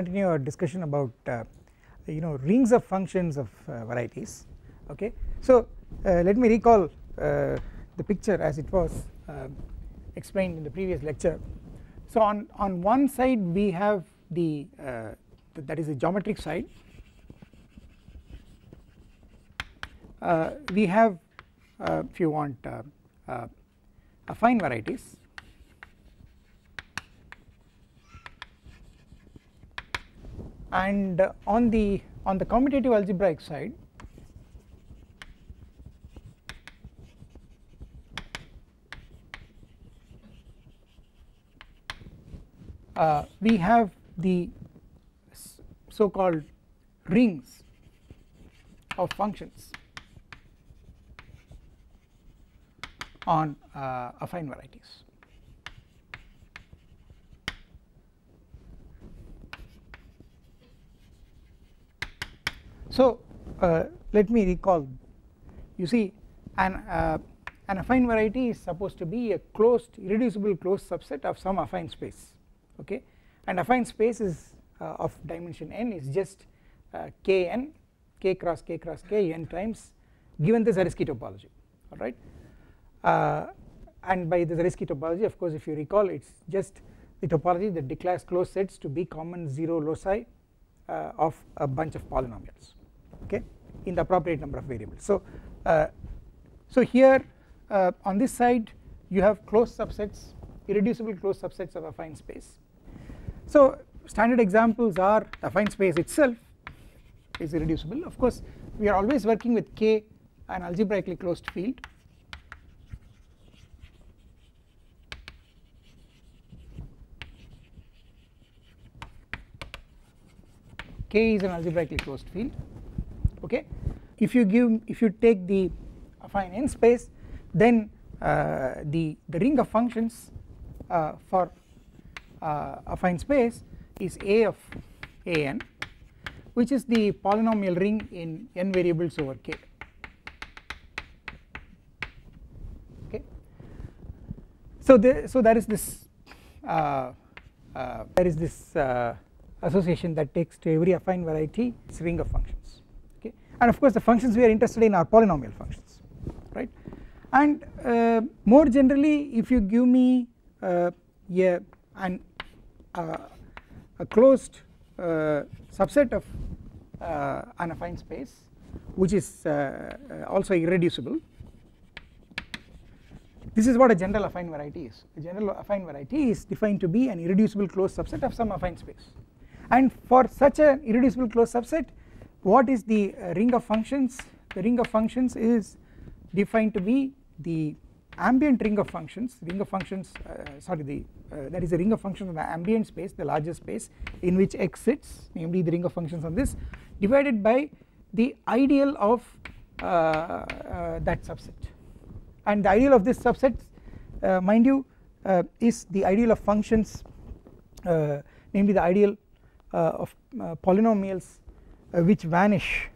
continue our discussion about uh, you know rings of functions of uh, varieties okay. So uh, let me recall uh, the picture as it was um, explained in the previous lecture. So on, on one side we have the uh, that is the geometric side uh, we have if you want affine varieties and on the on the commutative algebraic side uh, we have the so called rings of functions on uh, affine varieties. So uh, let me recall. You see an, uh, an affine variety is supposed to be a closed irreducible closed subset of some affine space okay? And affine space is uh, of dimension n is just uh, kn k cross k cross k n times given the Zariski topology alright? Uh, and by the Zariski topology of course if you recall it is just the topology that declares closed sets to be common 0 loci uh, of a bunch of polynomials okay in the appropriate number of variables. So, uh, so here uh, on this side you have closed subsets irreducible closed subsets of affine space. So standard examples are affine space itself is irreducible of course we are always working with K an algebraically closed field K is an algebraically closed field okay? If you give if you take the affine n space then uh, the the ring of functions uh, for uh, affine space is a of an which is the polynomial ring in n variables over k. Okay? So there so there is this uh, uh, there is this uh, association that takes to every affine variety its ring of functions and of course the functions we are interested in are polynomial functions right? And uh, more generally if you give me uh, a an uh, a closed uh, subset of uh, an affine space which is uh, also irreducible this is what a general affine variety is. A general affine variety is defined to be an irreducible closed subset of some affine space. And for such an irreducible closed subset what is the uh, ring of functions? The ring of functions is defined to be the ambient ring of functions. Ring of functions uh, sorry the uh, that is a ring of functions on the ambient space the largest space in which x sits namely the ring of functions on this divided by the ideal of uh, uh that subset. And the ideal of this subset uh, mind you is the ideal of functions namely the ideal of polynomials Uh, which vanish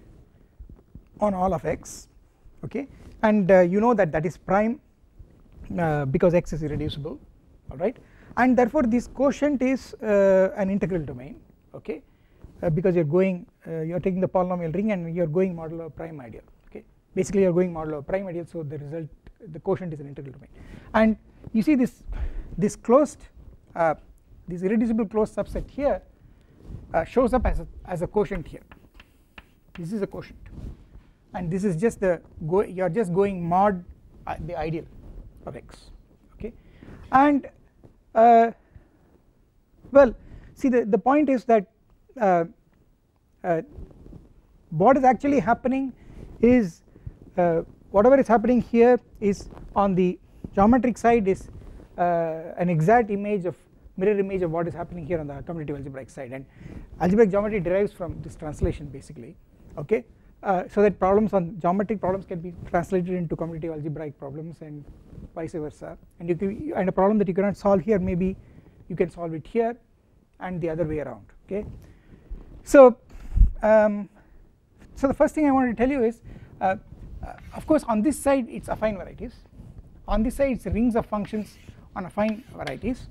on all of x okay? And uh, you know that that is prime uh, because x is irreducible alright and therefore this quotient is an integral domain okay? Because you are going you are taking the polynomial ring and you are going modulo prime ideal okay? Basically you are going modulo prime ideal so the result the quotient is an integral domain. And you see this this closed uh, this irreducible closed subset here uh, shows up as a, as a quotient here this is a quotient. And this is just the go you are just going mod uh, the ideal of x okay? And uh, well see the, the point is that uh, uh, what is actually happening is uh, whatever is happening here is on the geometric side is an exact image of mirror image of what is happening here on the commutative algebraic side. And algebraic geometry derives from this translation basically okay? Uh, so that problems on geometric problems can be translated into commutative algebraic problems and vice versa. And you can, and a problem that you cannot solve here maybe you can solve it here and the other way around. Okay? So um, so the first thing I wanted to tell you is uh, uh, of course on this side it's affine varieties. On this side it's rings of functions on affine varieties.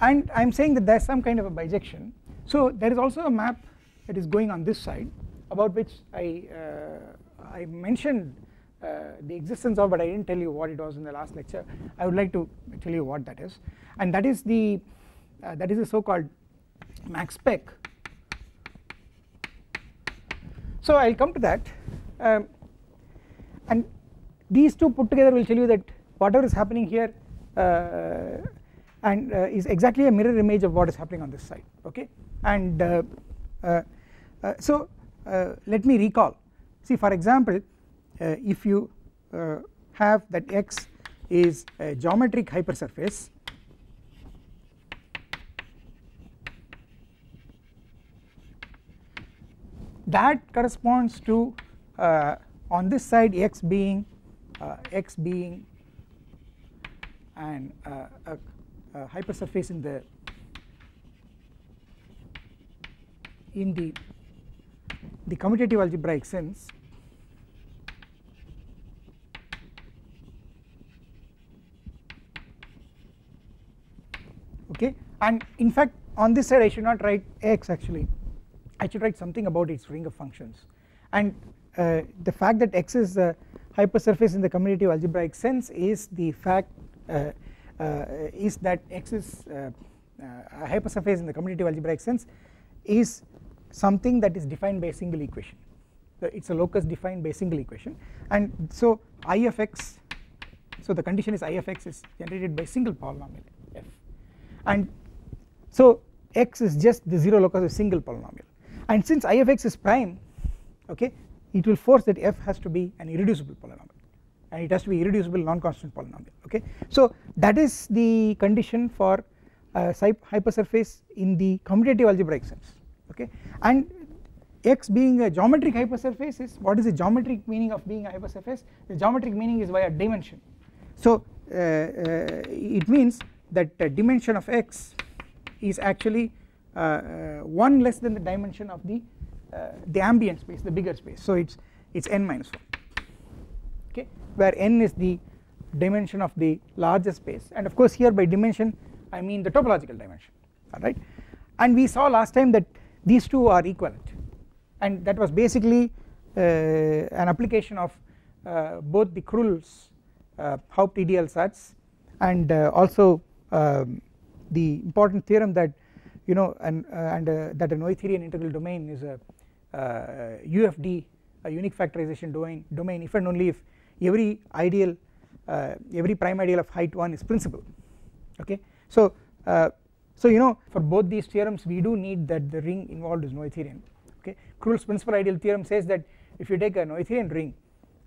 And I am saying that there is some kind of a bijection. So there is also a map that is going on this side about which I uh, I mentioned uh, the existence of but I did not tell you what it was in the last lecture. I would like to tell you what that is. And that is the uh, that is the so called max spec so I will come to that. Um, and these two put together will tell you that whatever is happening here uh, and uh, is exactly a mirror image of what is happening on this side okay? And uh, so Uh, let me recall. See for example uh, if you uh, have that x is a geometric hypersurface that corresponds to on this side x being x being and a uh, hypersurface in the in the the commutative algebraic sense okay? And in fact on this side I should not write x actually. I should write something about its ring of functions. And uh, the fact that x is a hypersurface in the commutative algebraic sense is the fact uh, uh, is that X is uh, uh, a hypersurface in the commutative algebraic sense is something that is defined by a single equation. So it is a locus defined by a single equation. And so I of x so the condition is I of x is generated by single polynomial f. And so x is just the 0 locus of single polynomial. And since I of x is prime okay it will force that f has to be an irreducible polynomial. And it has to be irreducible non-constant polynomial okay. So that is the condition for uh, a hypersurface in the commutative algebraic sense okay? And x being a geometric hypersurface is what is the geometric meaning of being a hypersurface? The geometric meaning is via dimension. So uh, uh, it means that the dimension of x is actually uh, uh 1 less than the dimension of the uh, the ambient space the bigger space. So it's it's n minus 1 okay? Where n is the dimension of the larger space. And of course here by dimension I mean the topological dimension. Alright and we saw last time that these two are equivalent and that was basically uh, an application of uh, both the Krull's uh, Hauptidealsatz and uh, also um, the important theorem that you know and, uh, and uh, that a Noetherian integral domain is a UFD a unique factorization domain domain if and only if every ideal every prime ideal of height 1 is principal. Okay? So so you know for both these theorems we do need that the ring involved is noetherian okay? Krull's principal ideal theorem says that if you take a noetherian ring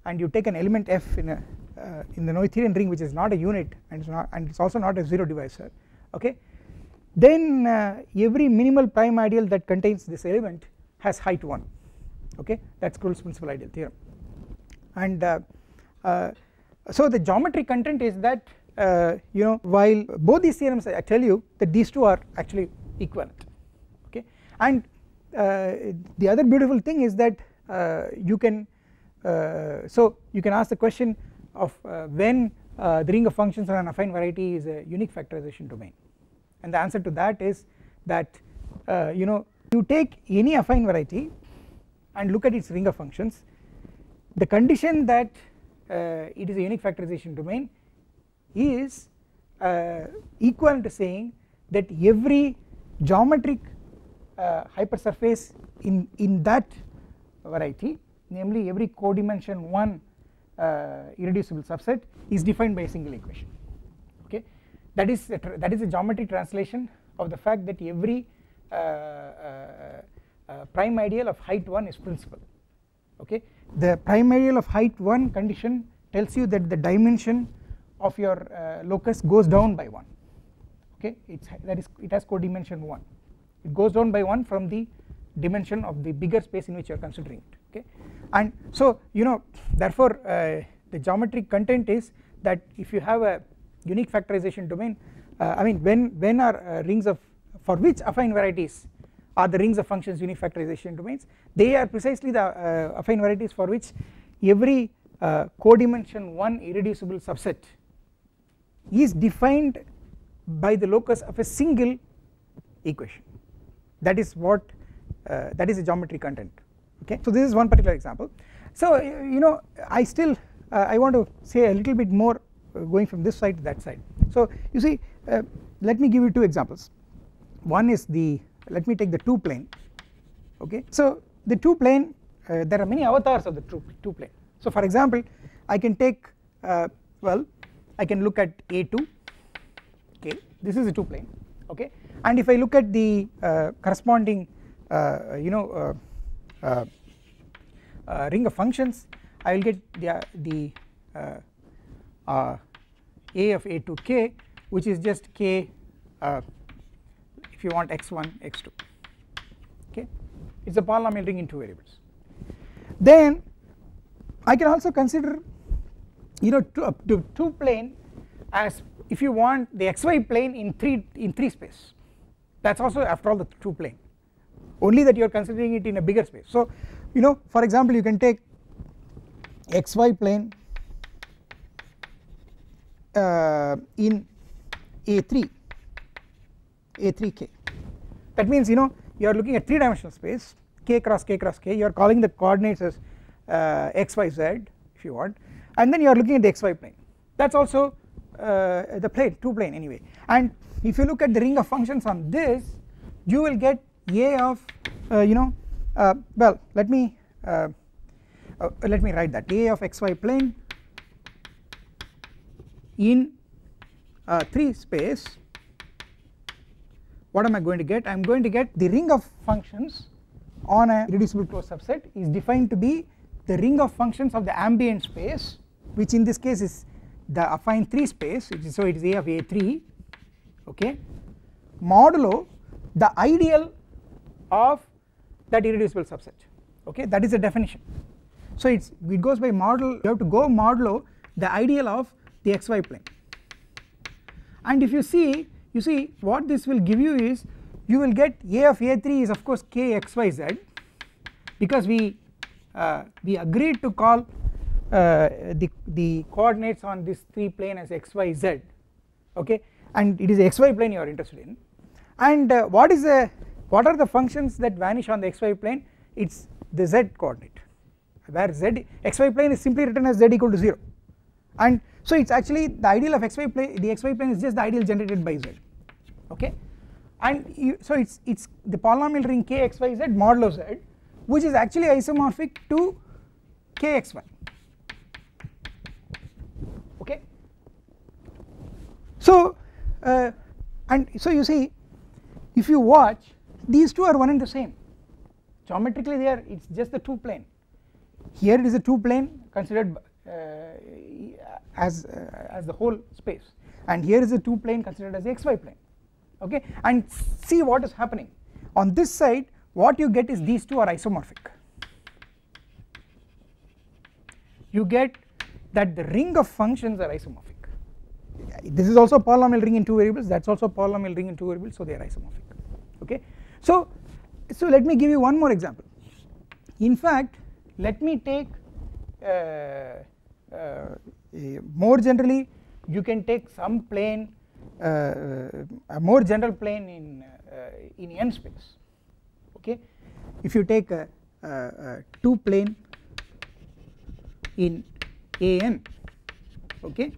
and you take an element f in a uh, in the noetherian ring which is not a unit and it's not and it's also not a zero divisor okay? Then uh, every minimal prime ideal that contains this element has height 1 okay? That's Krull's principal ideal theorem. And uh, uh, so the geometry content is that uh, you know while both these theorems I tell you that these two are actually equivalent okay? And uh, the other beautiful thing is that you can so you can ask the question of when the ring of functions on an affine variety is a unique factorization domain. And the answer to that is that you know you take any affine variety and look at its ring of functions. The condition that uh, it is a unique factorization domain is uh, equivalent to saying that every geometric uh, hypersurface in in that variety namely every codimension 1 irreducible subset is defined by a single equation. Okay? That is that is a geometry translation of the fact that every uh, uh, uh, prime ideal of height 1 is principal. Okay? The prime ideal of height 1 condition tells you that the dimension of your uh, locus goes down by 1 okay? It's that is it has codimension 1 it goes down by 1 from the dimension of the bigger space in which you are considering it okay? And so you know therefore uh, the geometric content is that if you have a unique factorization domain uh, I mean when when are uh, rings of for which affine varieties are the rings of functions unique factorization domains they are precisely the uh, affine varieties for which every uh, codimension 1 irreducible subset is defined by the locus of a single equation. That is what uh, that is the geometry content. Okay? So this is one particular example. So you know I still uh, I want to say a little bit more uh, going from this side to that side. So you see uh, let me give you two examples. One is the let me take the 2 plane. Okay? So the 2 plane uh, there are many avatars of the 2, two plane. So for example I can take uh, well I can look at a2 okay this is a 2 plane okay and if I look at the uh, corresponding uh, you know uh, uh, ring of functions I will get the, the a of a2k which is just k if you want x1 x2 okay it is a polynomial ring in two variables. Then I can also consider you know two, to two plane as if you want the xy plane in 3 in 3 space. That is also after all the 2 plane. Only that you are considering it in a bigger space. So you know for example you can take xy plane uh, in a3 a3k that means you know you are looking at 3 dimensional space k cross k cross k. You are calling the coordinates as uh, x y z if you want and then you are looking at the xy plane. That is also uh, the plane 2 plane anyway. And if you look at the ring of functions on this you will get a of uh, you know uh, well let me uh, uh, let me write that. A of xy plane in 3 space. What am I going to get? I am going to get the ring of functions on a reducible closed subset is defined to be the ring of functions of the ambient space which in this case is the affine 3 space so it is a of a3 okay? Modulo the ideal of that irreducible subset okay? That is the definition. So it's it goes by model you have to go modulo the ideal of the xy plane. And if you see you see what this will give you is you will get a of a3 is of course k x y z because we uh, we agreed to call the the coordinates on this 3 plane as x y z okay? And it is xy plane you are interested in. And uh, what is the what are the functions that vanish on the xy plane? It is the z coordinate where z xy plane is simply written as z equal to 0 and so it is actually the ideal of xy plane the xy plane is just the ideal generated by z okay? And you, so it is it is the polynomial ring kxyz modulo z which is actually isomorphic to kxy okay so uh, and so you see if you watch these two are one and the same. Geometrically they are it is just the two plane. Here it is a two plane considered uh, as uh, as the whole space. And here is a two plane considered as the xy plane. Okay? And see what is happening. On this side what you get is these two are isomorphic. You get that the ring of functions are isomorphic this is also a polynomial ring in two variables. That is also a polynomial ring in two variables. So they are isomorphic. Okay? So so let me give you one more example. In fact let me take uh, uh, more generally you can take some plane uh, a more general plane in in n space. Okay? If you take a, a, a 2 plane in an okay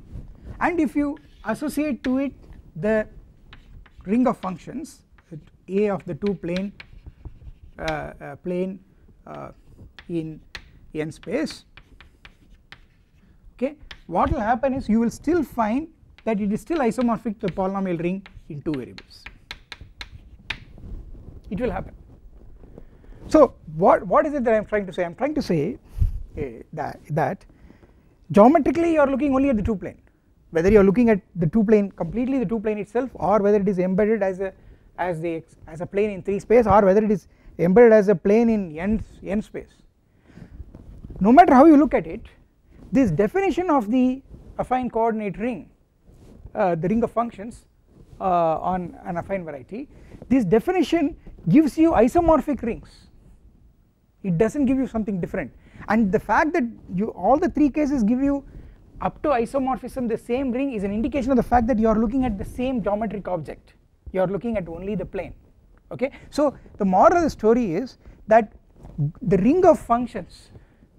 and if you associate to it the ring of functions a of the 2 plane uh, uh, plane uh, in n space okay what will happen is you will still find that it is still isomorphic to the polynomial ring in two variables. It will happen. So what what is it that I am trying to say? I am trying to say uh, that that geometrically you are looking only at the two plane whether you are looking at the two plane completely the two plane itself or whether it is embedded as a as the as a plane in 3 space or whether it is embedded as a plane in n n space. No matter how you look at it this definition of the affine coordinate ring uh, the ring of functions uh, on an affine variety this definition gives you isomorphic rings. It does not give you something different. And the fact that you all the three cases give you up to isomorphism the same ring is an indication of the fact that you are looking at the same geometric object. You are looking at only the plane. Okay. So the moral of the story is that the ring of functions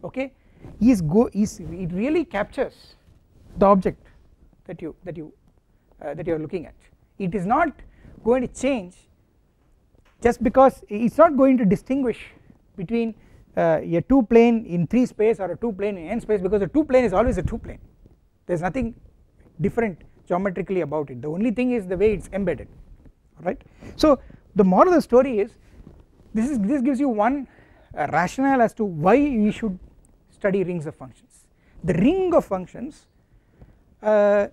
okay is go is it really captures the object that you that you uh, that you are looking at. It is not going to change just because it is not going to distinguish between uh, a 2 plane in 3 space or a 2 plane in n space because a 2 plane is always a 2 plane. There is nothing different geometrically about it. The only thing is the way it is embedded. Right. So the moral of the story is this is this gives you one uh, rationale as to why we should study rings of functions. The ring of functions uh,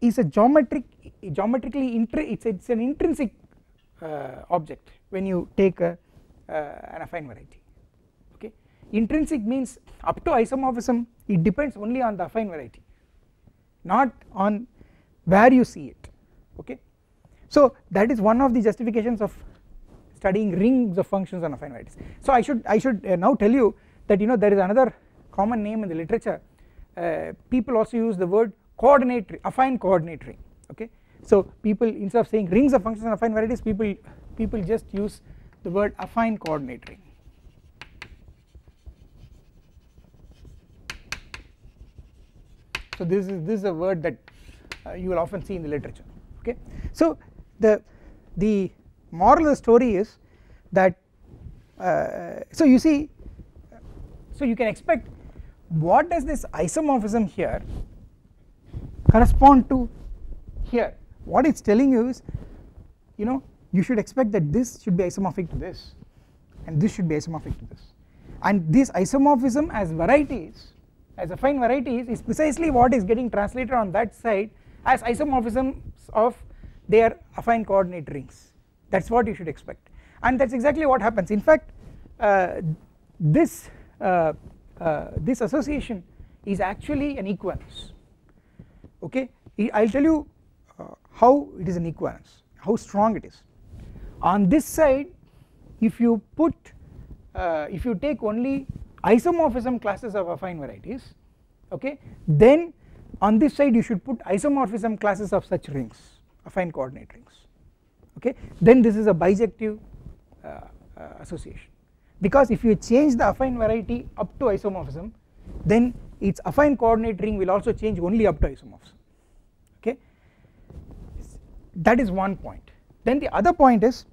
is a geometric geometrically it's, it's an intrinsic uh, object. When you take a, an affine variety. Okay? Intrinsic means up to isomorphism it depends only on the affine variety not on where you see it. Okay? So that is one of the justifications of studying rings of functions on affine varieties. So I should I should uh, now tell you that you know there is another common name in the literature. Uh, people also use the word coordinate affine coordinate ring. Okay? So people instead of saying rings of functions on affine varieties people people just use the word affine coordinate ring so this is this is a word that uh, you will often see in the literature okay? So the the moral of the story is that uh, so you see so you can expect what does this isomorphism here correspond to here? What it's telling you is you know you should expect that this should be isomorphic to this and this should be isomorphic to this. And this isomorphism as varieties as affine varieties is precisely what is getting translated on that side as isomorphisms of their affine coordinate rings. That is what you should expect. And that is exactly what happens. In fact uh, this uh, uh, this association is actually an equivalence okay? I will tell you uh, how it is an equivalence how strong it is on this side if you put uh, if you take only isomorphism classes of affine varieties okay then on this side you should put isomorphism classes of such rings affine coordinate rings okay. Then this is a bijective uh, uh, association. Because if you change the affine variety up to isomorphism then its affine coordinate ring will also change only up to isomorphism okay. That is one point then the other point is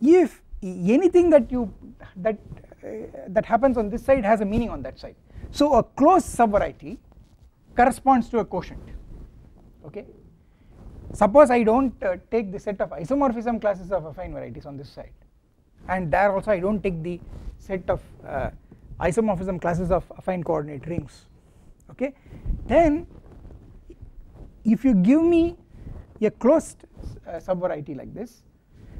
if anything that you that uh, that happens on this side has a meaning on that side. So a closed subvariety corresponds to a quotient okay? Suppose I do not uh, take the set of isomorphism classes of affine varieties on this side and there also I do not take the set of uh, isomorphism classes of affine coordinate rings okay? Then if you give me a closed uh, subvariety like this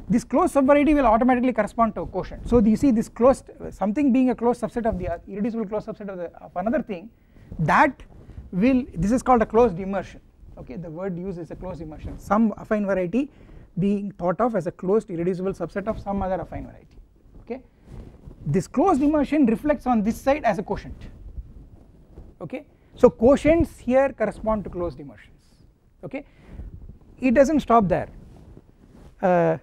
this closed subvariety will automatically correspond to a quotient. So you see this closed something being a closed subset of the irreducible closed subset of, the, of another thing that will this is called a closed immersion. Okay the word used is a closed immersion. Some affine variety being thought of as a closed irreducible subset of some other affine variety. Okay this closed immersion reflects on this side as a quotient. Okay so quotients here correspond to closed immersions. Okay it does not stop there. Uh,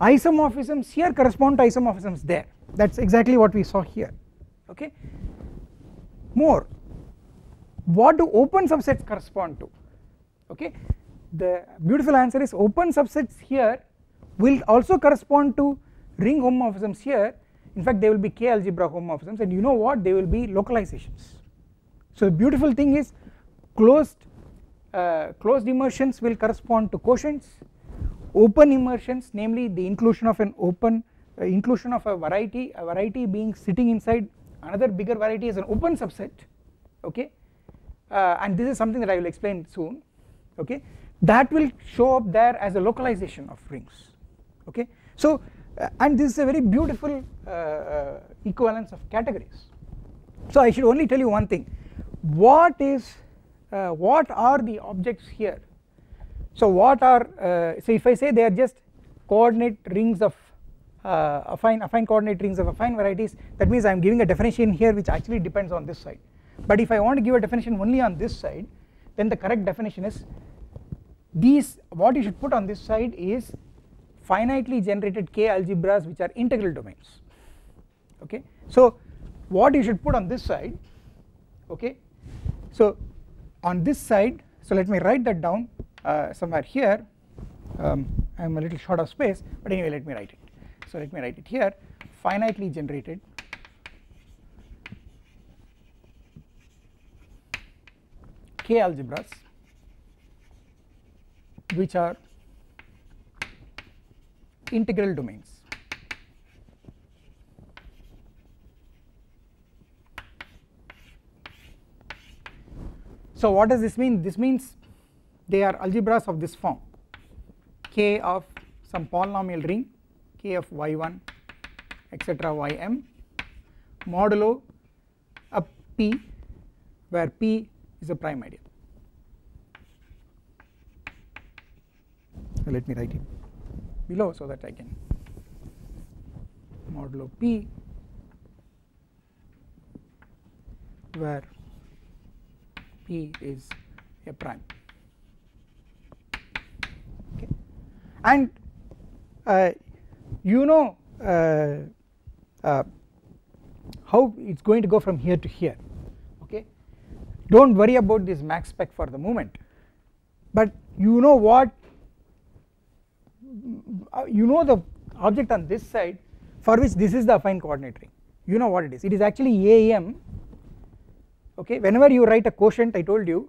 isomorphisms here correspond to isomorphisms there. That is exactly what we saw here okay? More what do open subsets correspond to? Okay? The beautiful answer is open subsets here will also correspond to ring homomorphisms here. In fact they will be k algebra homomorphisms and you know what? They will be localizations. So the beautiful thing is closed uh, closed immersions will correspond to quotients. Open immersions namely the inclusion of an open uh, inclusion of a variety a variety being sitting inside another bigger variety is an open subset okay? Uh, and this is something that I will explain soon okay? That will show up there as a localization of rings okay? So uh, and this is a very beautiful uh, uh, equivalence of categories. So I should only tell you one thing. What is uh, what are the objects here? So what are uh, so if I say they are just coordinate rings of uh, affine affine coordinate rings of affine varieties that means I am giving a definition here which actually depends on this side. But if I want to give a definition only on this side then the correct definition is these what you should put on this side is finitely generated k algebras which are integral domains. Okay? So what you should put on this side okay? So on this side so let me write that down uh, somewhere here. Um, I am a little short of space but anyway let me write it. So let me write it here. Finitely generated. K algebras which are integral domains. So what does this mean? This means they are algebras of this form k of some polynomial ring k of y1 etc ym modulo a p where p is a prime ideal. Let me write it below so that I can modulo p where p is a prime. Okay. And uh, you know uh, uh, how it is going to go from here to here okay? Do not worry about this max spec for the moment. But you know what? Uh, you know the object on this side for which this is the affine coordinate ring. You know what it is. It is actually AM okay whenever you write a quotient I told you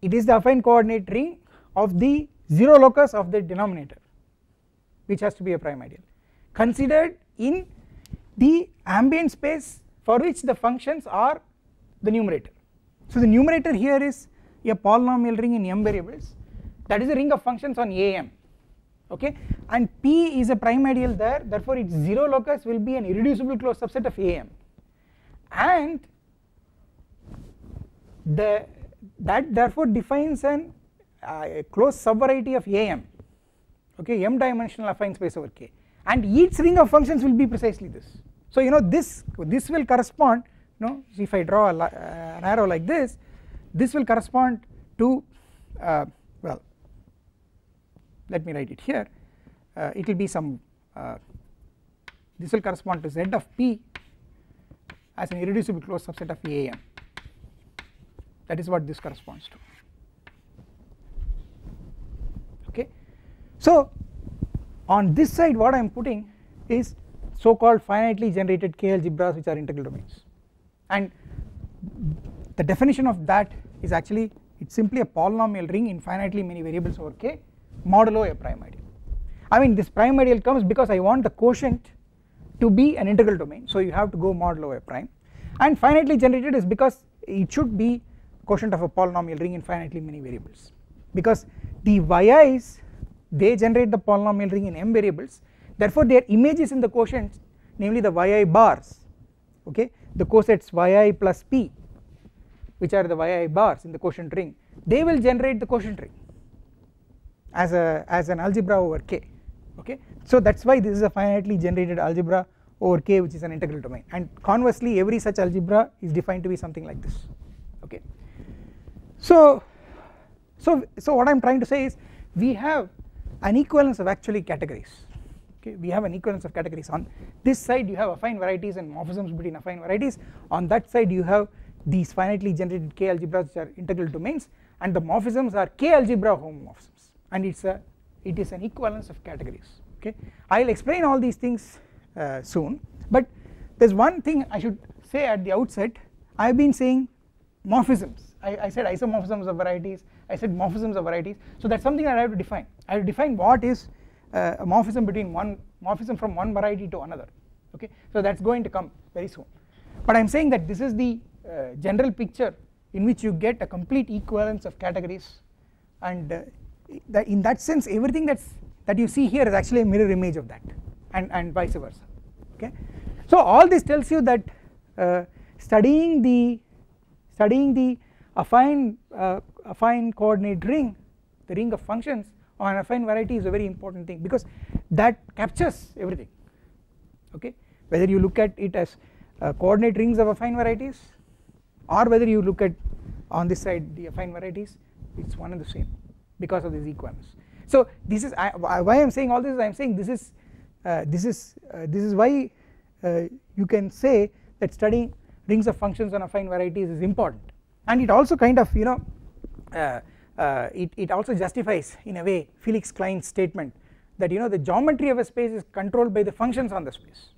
it is the affine coordinate ring of the 0 locus of the denominator which has to be a prime ideal considered in the ambient space for which the functions are the numerator. So the numerator here is a polynomial ring in m variables that is a ring of functions on AM okay and P is a prime ideal there therefore its 0 locus will be an irreducible closed subset of AM and the that therefore defines an uh, closed subvariety of AM okay m dimensional affine space over K. And each ring of functions will be precisely this. So you know this this will correspond you know if I draw uh, an arrow like this this will correspond to uh, well let me write it here. Uh, it will be some uh, this will correspond to z of p as an irreducible closed subset of AM that is what this corresponds to okay. So on this side what I am putting is so called finitely generated k algebras which are integral domains and the definition of that is actually it is simply a polynomial ring in finitely many variables over k modulo a prime ideal. I mean this prime ideal comes because I want the quotient to be an integral domain so you have to go modulo a prime and finitely generated is because it should be quotient of a polynomial ring in finitely many variables. Because the yi's they generate the polynomial ring in m variables. Therefore their images in the quotient namely the yi bars okay the cosets yi plus p which are the yi bars in the quotient ring they will generate the quotient ring as a as an algebra over k okay. So that is why this is a finitely generated algebra over k which is an integral domain. And conversely every such algebra is defined to be something like this okay so so so what I am trying to say is we have an equivalence of actually categories. Okay we have an equivalence of categories. On this side you have affine varieties and morphisms between affine varieties. On that side you have these finitely generated k algebras which are integral domains and the morphisms are k algebra homomorphisms. And it's a it is an equivalence of categories. Okay I will explain all these things uh, soon. But there is one thing I should say at the outset. I have been saying morphisms I, I said isomorphisms of varieties. I said morphisms of varieties. So that is something that I have to define. I have to define what is uh, a morphism between one morphism from one variety to another. Okay? So that is going to come very soon. But I am saying that this is the uh, general picture in which you get a complete equivalence of categories. And uh, that in that sense everything that's that you see here is actually a mirror image of that and and vice versa. Okay? So all this tells you that uh, studying the studying the affine uh, affine coordinate ring the ring of functions on affine variety is a very important thing because that captures everything okay? Whether you look at it as uh, coordinate rings of affine varieties or whether you look at on this side the affine varieties it is one and the same because of these equivalence so this is I, why I am saying all this I am saying this is uh, this is uh, this is why uh, you can say that studying rings of functions on affine varieties is important and it also kind of you know uh, uh, it, it also justifies in a way Felix Klein's statement that you know the geometry of a space is controlled by the functions on the space.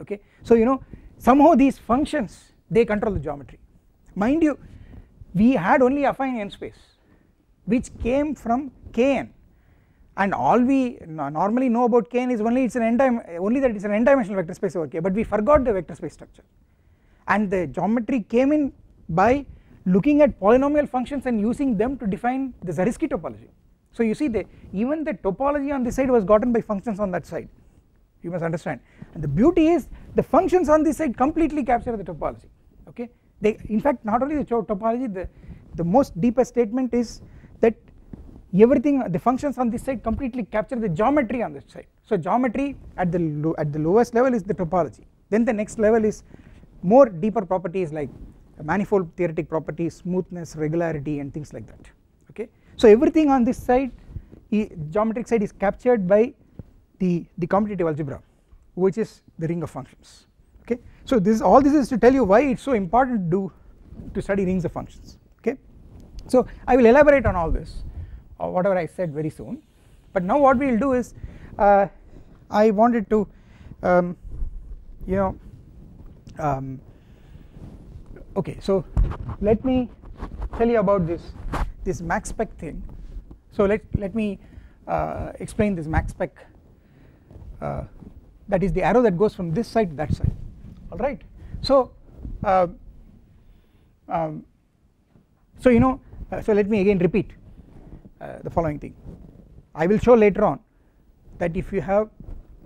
Okay? So you know somehow these functions they control the geometry. Mind you we had only affine n space which came from kn. And all we normally know about kn is only it's an n time only that it's an n dimensional vector space over k but we forgot the vector space structure. And the geometry came in by looking at polynomial functions and using them to define the Zariski topology. So you see the even the topology on this side was gotten by functions on that side. You must understand and the beauty is the functions on this side completely capture the topology. Okay? They in fact not only the topology the, the most deepest statement is that everything the functions on this side completely capture the geometry on this side. So geometry at the at the lowest level is the topology. Then the next level is more deeper properties like manifold theoretic properties smoothness regularity and things like that. Okay? So everything on this side geometric side is captured by the the commutative algebra which is the ring of functions. Okay? So this all this is to tell you why it's so important to do to study rings of functions. Okay? So I will elaborate on all this or uh, whatever I said very soon. But now what we will do is uh, I wanted to um, you know um, okay so let me tell you about this this max spec thing. So let let me uh, explain this max spec uh, that is the arrow that goes from this side to that side. Alright so uh, um, so you know uh, so let me again repeat uh, the following thing. I will show later on that if you have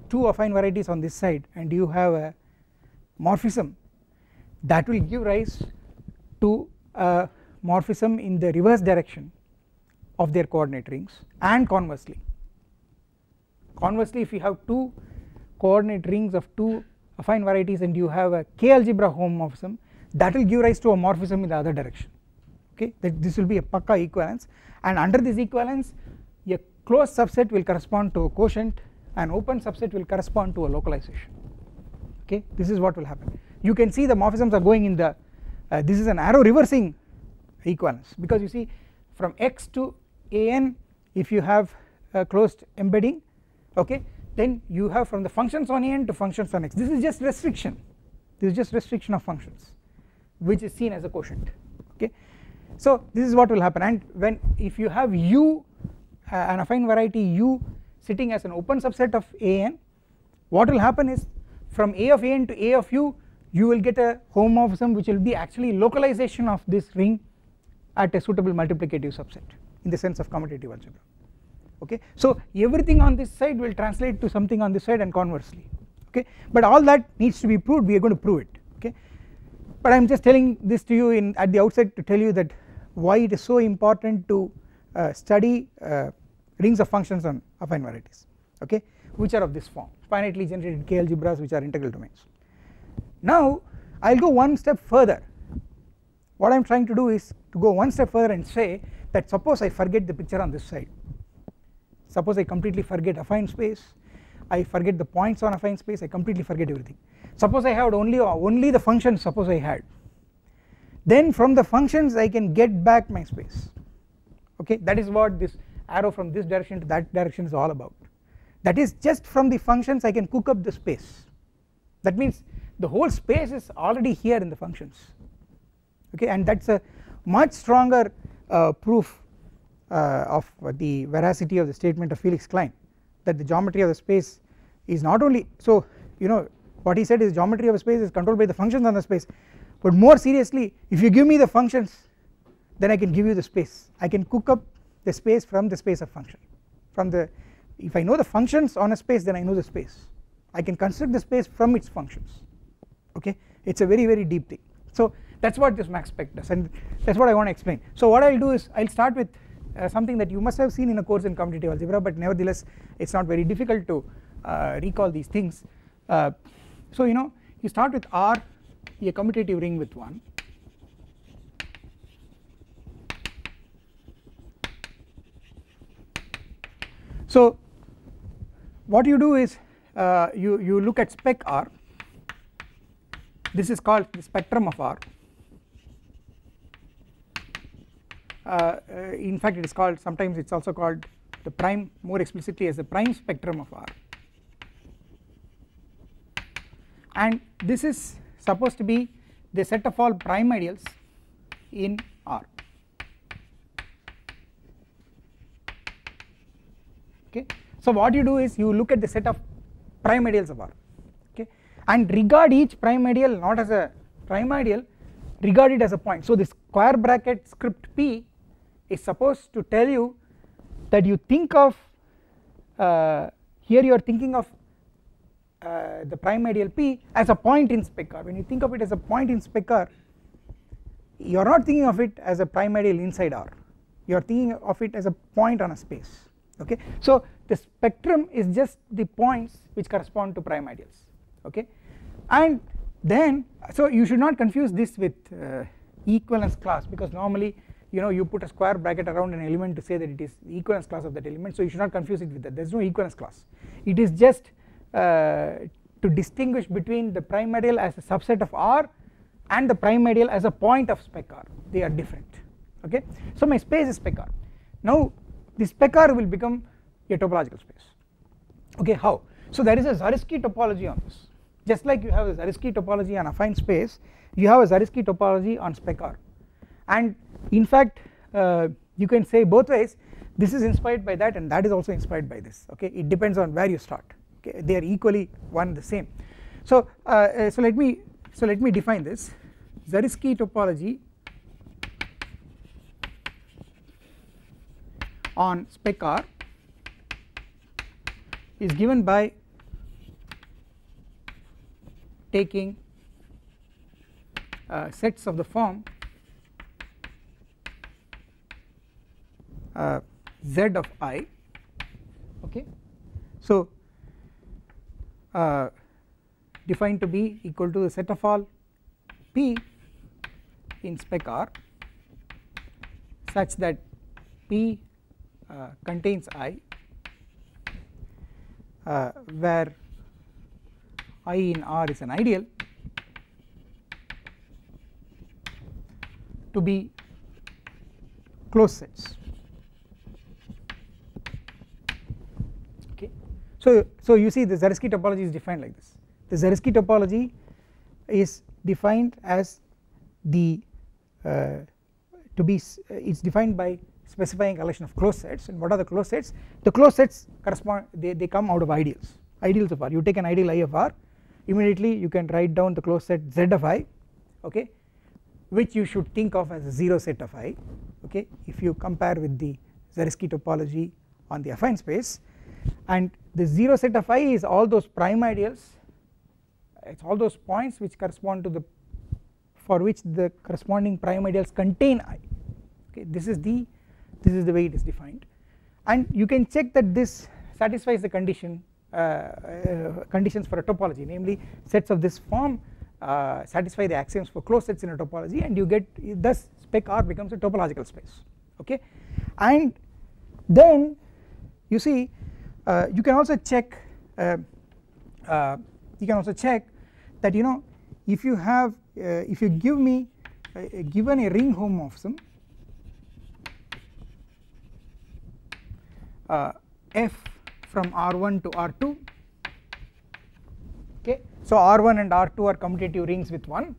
two affine varieties on this side and you have a morphism that will give rise to a morphism in the reverse direction of their coordinate rings and conversely. Conversely if you have two coordinate rings of two affine varieties and you have a k algebra homomorphism that will give rise to a morphism in the other direction. Okay? That this will be a pakka equivalence. And under this equivalence a closed subset will correspond to a quotient an open subset will correspond to a localization. Okay? This is what will happen you can see the morphisms are going in the uh, this is an arrow reversing equivalence because you see from x to an if you have closed embedding okay then you have from the functions on an to functions on x. This is just restriction. This is just restriction of functions which is seen as a quotient okay. So this is what will happen. And when if you have u uh, an affine variety u sitting as an open subset of an what will happen is from a of an to a of u you will get a homomorphism which will be actually localization of this ring at a suitable multiplicative subset in the sense of commutative algebra. Okay? So everything on this side will translate to something on this side and conversely. Okay? But all that needs to be proved we are going to prove it. Okay? But I am just telling this to you in at the outset to tell you that why it is so important to uh, study uh, rings of functions on affine varieties. Okay? Which are of this form finitely generated k algebras which are integral domains now I will go one step further. What I am trying to do is to go one step further and say that suppose I forget the picture on this side. Suppose I completely forget affine space I forget the points on affine space I completely forget everything. Suppose I had only only the functions suppose I had. Then from the functions I can get back my space. Okay that is what this arrow from this direction to that direction is all about. That is just from the functions I can cook up the space. That means the whole space is already here in the functions okay? And that is a much stronger uh, proof uh, of the veracity of the statement of Felix Klein that the geometry of the space is not only so you know what he said is geometry of a space is controlled by the functions on the space. But more seriously if you give me the functions then I can give you the space. I can cook up the space from the space of function. From the if I know the functions on a space then I know the space. I can construct the space from its functions okay? It is a very very deep thing. So that is what this max spec does and that is what I want to explain. So what I will do is I will start with uh, something that you must have seen in a course in commutative algebra but nevertheless it is not very difficult to uh, recall these things. Uh, so you know you start with R a commutative ring with 1 So what you do is uh, you, you look at spec R this is called the spectrum of R. Uh, uh, in fact it is called sometimes it is also called the prime more explicitly as the prime spectrum of R. And this is supposed to be the set of all prime ideals in R. Okay. So what you do is you look at the set of prime ideals of R and regard each prime ideal not as a prime ideal regard it as a point. So this square bracket script p is supposed to tell you that you think of uh, here you are thinking of uh, the prime ideal p as a point in spec R when you think of it as a point in spec R you are not thinking of it as a prime ideal inside R. You are thinking of it as a point on a space. Okay. So the spectrum is just the points which correspond to prime ideals okay? And then so you should not confuse this with uh, equivalence class because normally you know you put a square bracket around an element to say that it is equivalence class of that element. So you should not confuse it with that. There is no equivalence class. It is just uh, to distinguish between the prime ideal as a subset of R and the prime ideal as a point of spec R. They are different okay. So my space is spec R. Now the spec R will become a topological space. Okay how? So there is a Zariski topology on this just like you have a Zariski topology on affine space you have a Zariski topology on spec R. And in fact uh, you can say both ways this is inspired by that and that is also inspired by this okay? It depends on where you start okay? They are equally one the same. So uh, uh, so let me so let me define this. Zariski topology on spec R is given by taking uh, sets of the form uh, z of i okay? So uh, defined to be equal to the set of all p in spec R such that p uh, contains i uh, where i in R is an ideal to be closed sets. Okay. So so you see the Zariski topology is defined like this. The Zariski topology is defined as the uh, to be uh, it's defined by specifying collection of closed sets. And what are the closed sets? The closed sets correspond they, they come out of ideals ideals of R. You take an ideal I of R immediately you can write down the closed set Z of I okay which you should think of as a 0 set of I okay if you compare with the Zariski topology on the affine space. And the 0 set of I is all those prime ideals it is all those points which correspond to the for which the corresponding prime ideals contain I okay. This is the this is the way it is defined. And you can check that this satisfies the condition conditions for a topology namely sets of this form uh, satisfy the axioms for closed sets in a topology and you get thus spec R becomes a topological space okay? And then you see uh, you can also check uh, uh, you can also check that you know if you have if you give me given a ring homomorphism f from R1 to R2 okay so R1 and R2 are commutative rings with 1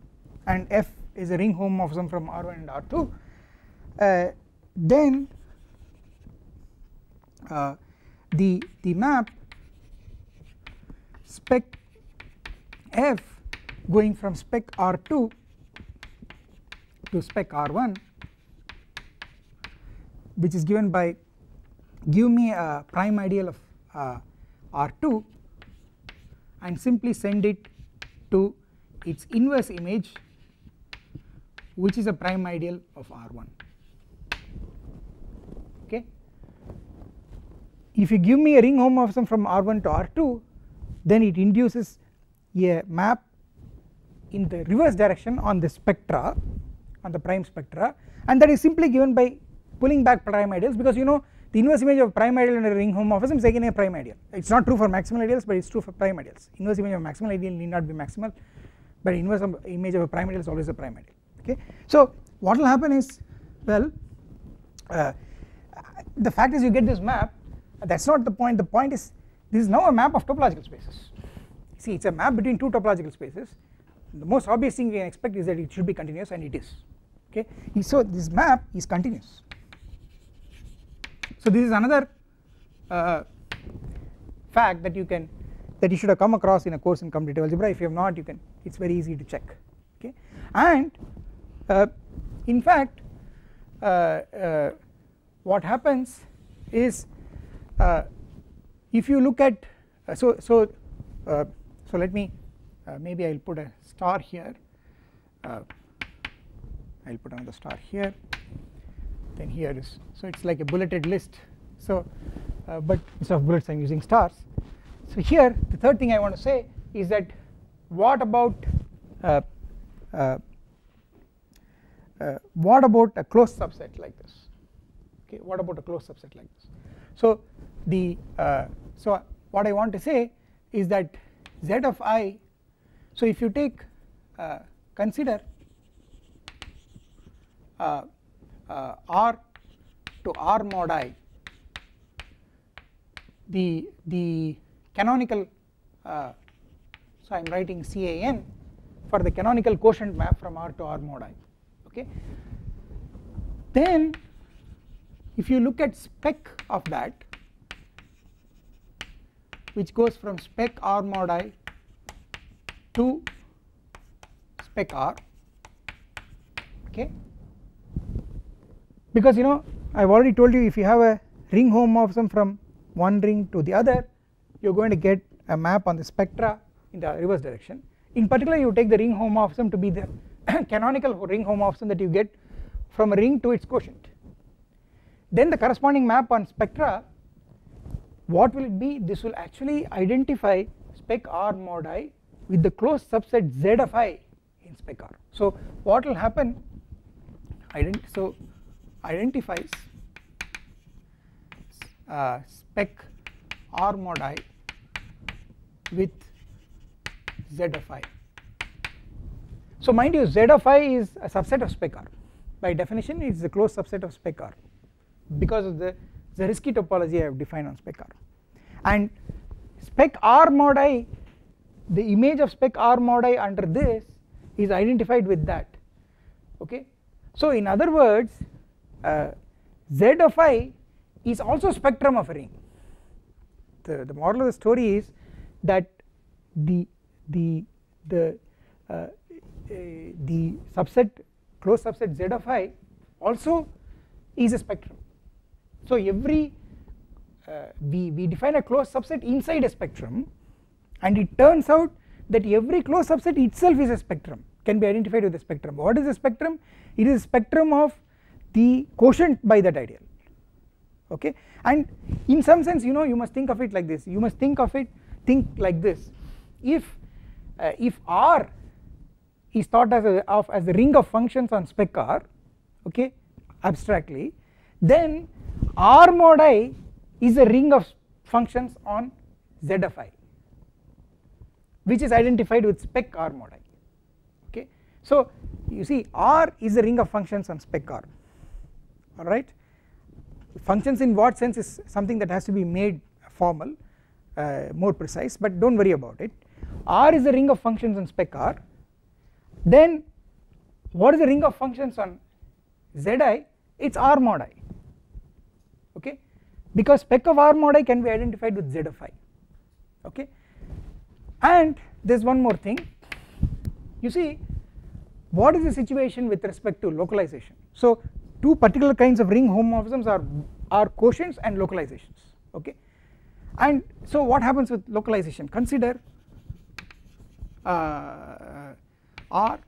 and F is a ring homomorphism from R1 and R2 uh, then uh, the the map spec F going from spec R2 to spec R1 which is given by give me a prime ideal of uh, R2 and simply send it to its inverse image which is a prime ideal of R1 okay. If you give me a ring homomorphism from R1 to R2 then it induces a map in the reverse direction on the spectra on the prime spectra and that is simply given by pulling back prime ideals because you know the inverse image of prime ideal in a ring homomorphism is again a prime ideal it is not true for maximal ideals but it is true for prime ideals inverse image of maximal ideal need not be maximal but inverse image of a prime ideal is always a prime ideal okay. So what will happen is well uh, the fact is you get this map that is not the point. The point is this is now a map of topological spaces. See it is a map between two topological spaces. The most obvious thing we can expect is that it should be continuous and it is. Okay? So this map is continuous so this is another uh, fact that you can that you should have come across in a course in commutative algebra. If you have not you can it is very easy to check okay? And uh, in fact uh, uh what happens is uh, if you look at uh, so so so let me maybe I will put a star here. I will put another star here then here is so it is like a bulleted list. So uh, but instead of bullets I am using stars. So here the third thing I want to say is that what about uh, uh, uh what about a closed subset like this? Okay what about a closed subset like this? So the uh, so what I want to say is that z of i so if you take uh, consider uh, r to r mod i the the canonical uh, so I am writing CAN for the canonical quotient map from R to R mod i okay? Then if you look at spec of that which goes from spec R mod i to spec R okay because you know I have already told you if you have a ring homomorphism from one ring to the other you are going to get a map on the spectra in the reverse direction. In particular you take the ring homomorphism to be the canonical ring homomorphism that you get from a ring to its quotient. Then the corresponding map on spectra what will it be? This will actually identify spec r mod i with the closed subset z of i in spec r. So what will happen? So identifies uh, spec R mod i with Z of i. So mind you Z of i is a subset of spec R by definition it is a closed subset of spec R because of the Zariski topology I have defined on spec R and spec R mod i the image of spec R mod i under this is identified with that okay. So in other words uh, Z of i is also spectrum of a ring. The, the moral of the story is that the the the uh, uh, the subset closed subset Z of i also is a spectrum. So every uh, we, we define a closed subset inside a spectrum and it turns out that every closed subset itself is a spectrum can be identified with a spectrum. What is a spectrum? It is a spectrum of the quotient by that ideal. Okay? And in some sense you know you must think of it like this. You must think of it think like this. If uh, if R is thought as a of as the ring of functions on spec R okay abstractly then R mod i is a ring of functions on Z of i which is identified with spec R mod i. Okay? So you see R is a ring of functions on spec R alright functions in what sense is something that has to be made formal uh, more precise but do not worry about it. R is a ring of functions on spec R. Then what is the ring of functions on Zi it is R mod i. Okay? Because spec of R mod i can be identified with Z of i. Okay? And there is one more thing. You see what is the situation with respect to localization? So two particular kinds of ring homomorphisms are are quotients and localizations okay? And so what happens with localization? Consider uh, R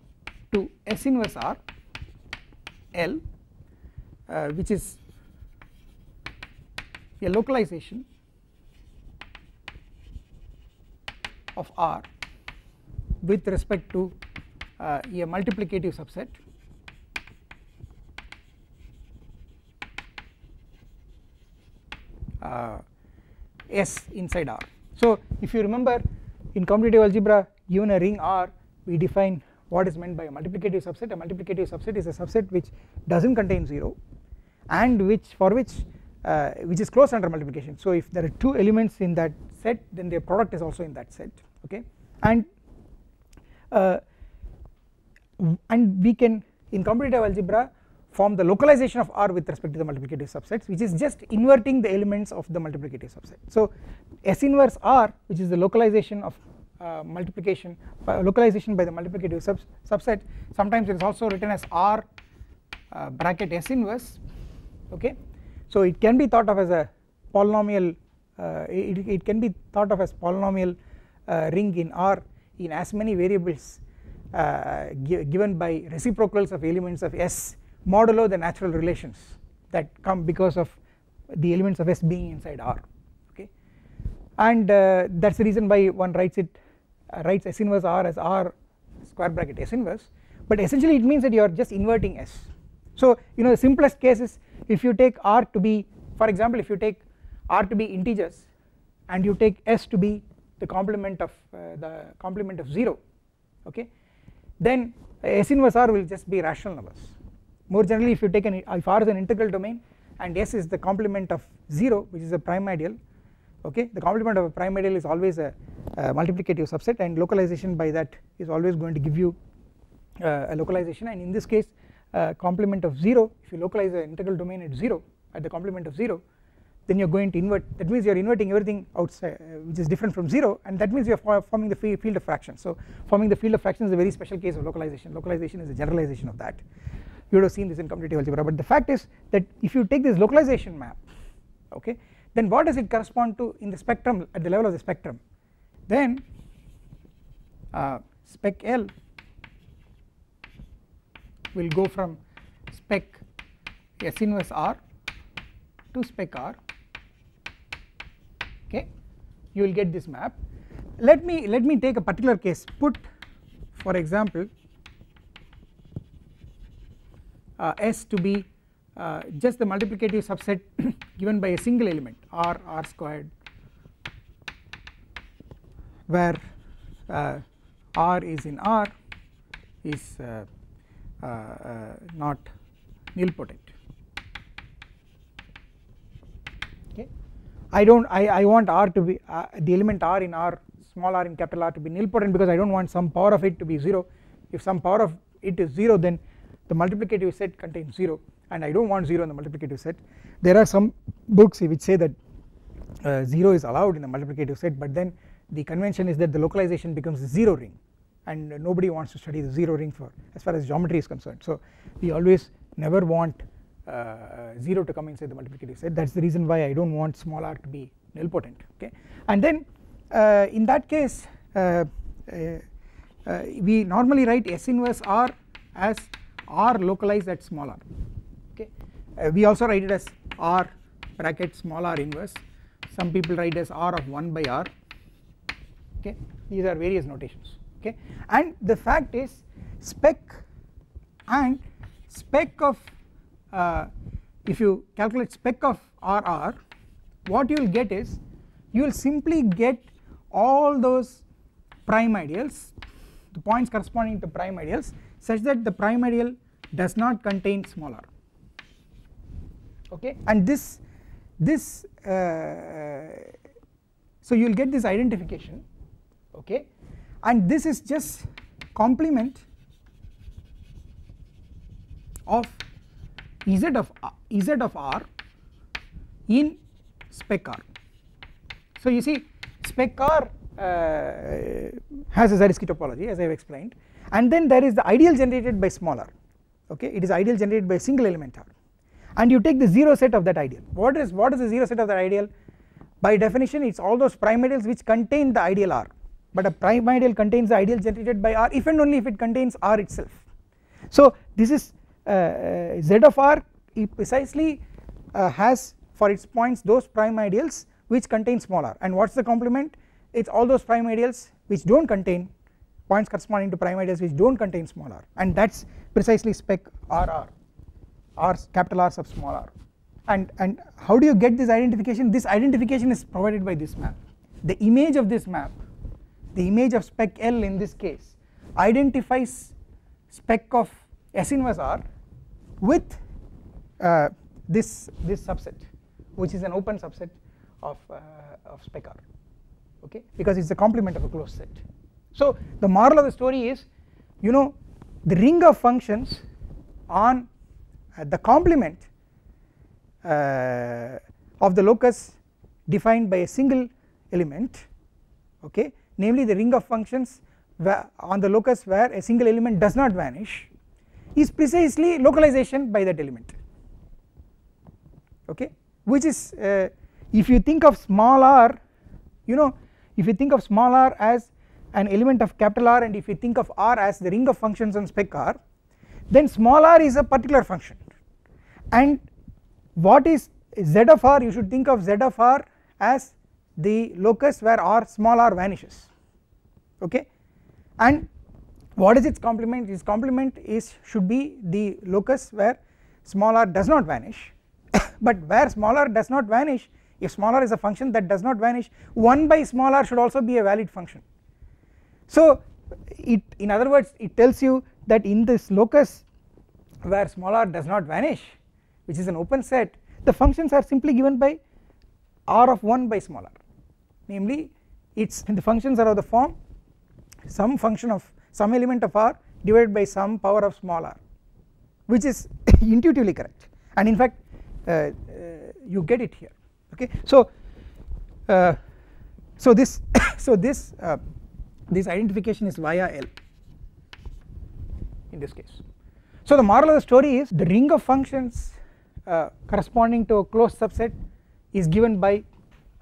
to S inverse R L uh, which is a localization of R with respect to uh, a multiplicative subset S inside R. So if you remember in commutative algebra given a ring R we define what is meant by a multiplicative subset. A multiplicative subset is a subset which does not contain 0 and which for which uh, which is closed under multiplication. So if there are two elements in that set then their product is also in that set okay? And uh, and we can in commutative algebra form the localization of R with respect to the multiplicative subsets which is just inverting the elements of the multiplicative subset. So S inverse R which is the localization of uh, multiplication uh, localization by the multiplicative sub subset sometimes it is also written as R uh, bracket S inverse okay. So it can be thought of as a polynomial uh, it, it can be thought of as polynomial uh, ring in R in as many variables uh, given by reciprocals of elements of S modulo the natural relations that come because of the elements of S being inside R okay? And uh, that is the reason why one writes it uh, writes S inverse R as R square bracket S inverse. But essentially it means that you are just inverting S. So you know the simplest case is if you take R to be for example if you take R to be integers and you take S to be the complement of uh, the complement of 0 okay? Then S inverse R will just be rational numbers more generally if you take an if R is an integral domain and S is the complement of 0 which is a prime ideal okay the complement of a prime ideal is always a, a multiplicative subset and localization by that is always going to give you uh, a localization. And in this case uh, complement of 0 if you localize an integral domain at 0 at the complement of 0 then you are going to invert that means you are inverting everything outside uh, which is different from 0 and that means you are forming the field of fractions. So forming the field of fractions is a very special case of localization. Localization is a generalization of that you would have seen this in commutative algebra but the fact is that if you take this localization map okay then what does it correspond to in the spectrum at the level of the spectrum? Then uh, spec L will go from spec S inverse R to spec R okay? You will get this map. Let me let me take a particular case. Put for example S to be uh, just the multiplicative subset given by a single element R R squared where uh, R is in R is uh, uh, uh, not nilpotent okay? I do not I, I want R to be the element R in R small r in capital R to be nilpotent because I do not want some power of it to be 0 if some power of it is 0 then the multiplicative set contains 0 and I do not want 0 in the multiplicative set. There are some books which say that uh, 0 is allowed in the multiplicative set but then the convention is that the localization becomes a 0 ring and nobody wants to study the 0 ring for as far as geometry is concerned. So we always never want uh, 0 to come inside the multiplicative set. That is the reason why I do not want small r to be nilpotent okay? And then uh, in that case uh, uh, uh, we normally write S inverse r as r localized at small r. Okay? Uh, we also write it as r bracket small r inverse. Some people write as r of 1 by r. Okay? These are various notations. Okay? And the fact is spec and spec of uh, if you calculate spec of RR what you will get is you will simply get all those prime ideals the points corresponding to prime ideals such that the prime ideal does not contain small r. Okay? And this this uh, so you will get this identification. Okay? And this is just complement of z of z of r in spec r. So you see spec r uh, has a Zariski topology as I have explained and then there is the ideal generated by small r okay? It is ideal generated by single element r. And you take the 0 set of that ideal. What is what is the 0 set of that ideal? By definition it is all those prime ideals which contain the ideal r. But a prime ideal contains the ideal generated by r if and only if it contains r itself. So this is uh, uh z of r precisely uh, has for its points those prime ideals which contain small r. And what is the complement? It is all those prime ideals which do not contain points corresponding to prime ideals which do not contain small r. And that is precisely spec RR R. Capital R sub small r. And and how do you get this identification? This identification is provided by this map. The image of this map the image of spec L in this case identifies spec of S inverse R with uh, this this subset which is an open subset of uh, of spec R. Okay? Because it's a complement of a closed set so the moral of the story is you know the ring of functions on uh, the complement uh, of the locus defined by a single element okay? Namely the ring of functions on the locus where a single element does not vanish is precisely localization by that element okay? Which is uh, if you think of small r you know if you think of small r as an element of capital R and if you think of R as the ring of functions on spec R then small r is a particular function. And what is z of r? You should think of z of r as the locus where r small r vanishes. Okay? And what is its complement? Its complement is should be the locus where small r does not vanish. But where small r does not vanish if small r is a function that does not vanish 1 by small r should also be a valid function so it in other words it tells you that in this locus where small r does not vanish which is an open set the functions are simply given by r of 1 by small r. Namely its the functions are of the form some function of some element of r divided by some power of small r which is intuitively correct. And in fact uh, uh, you get it here. Okay? So uh, so this so this uh, this identification is via L in this case. So the moral of the story is the ring of functions uh, corresponding to a closed subset is given by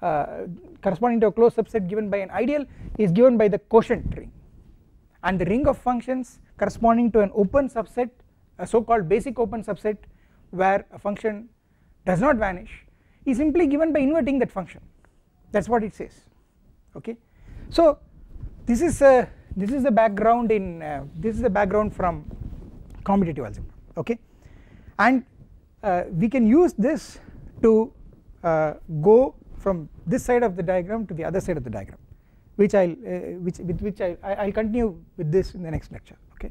uh, corresponding to a closed subset given by an ideal is given by the quotient ring. And the ring of functions corresponding to an open subset a so called basic open subset where a function does not vanish is simply given by inverting that function. That is what it says. Okay. So this is a this is the background in uh, this is the background from commutative algebra okay? And uh, we can use this to uh, go from this side of the diagram to the other side of the diagram which I'll uh, which with which I'll, I'll continue with this in the next lecture okay?